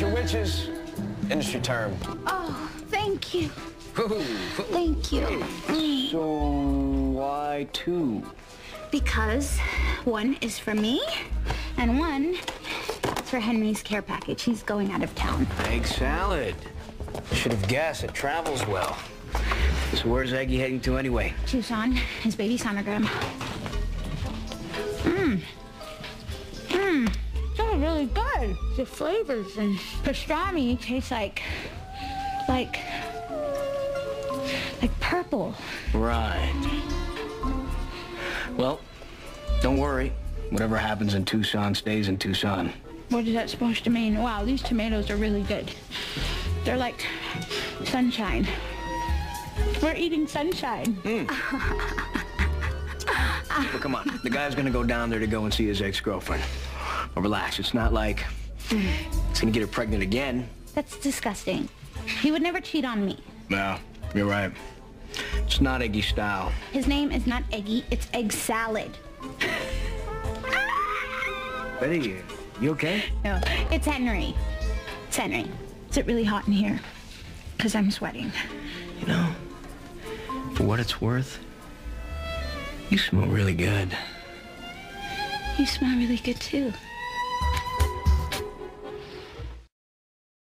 your witches. Industry term. Oh, thank you. Thank you. So why two? Because one is for me, and one is for Henry's care package. He's going out of town. Egg salad. Should have guessed. It travels well. So where's Eggy heading to anyway? Tucson, his baby sonogram. Mmm. Good. The flavors and pastrami taste like, like, like purple. Right. Well, don't worry. Whatever happens in Tucson stays in Tucson. What is that supposed to mean? Wow, these tomatoes are really good. They're like sunshine. We're eating sunshine. Hmm. But come on, the guy's gonna go down there to go and see his ex-girlfriend. But relax, it's not like he's gonna get her pregnant again. That's disgusting. He would never cheat on me. No, you're right. It's not Eggy style. His name is not Eggy, it's Egg Salad. Betty, you, you okay? No, it's Henry. It's Henry. Is it really hot in here? Because I'm sweating. You know, for what it's worth, you smell really good. You smell really good too.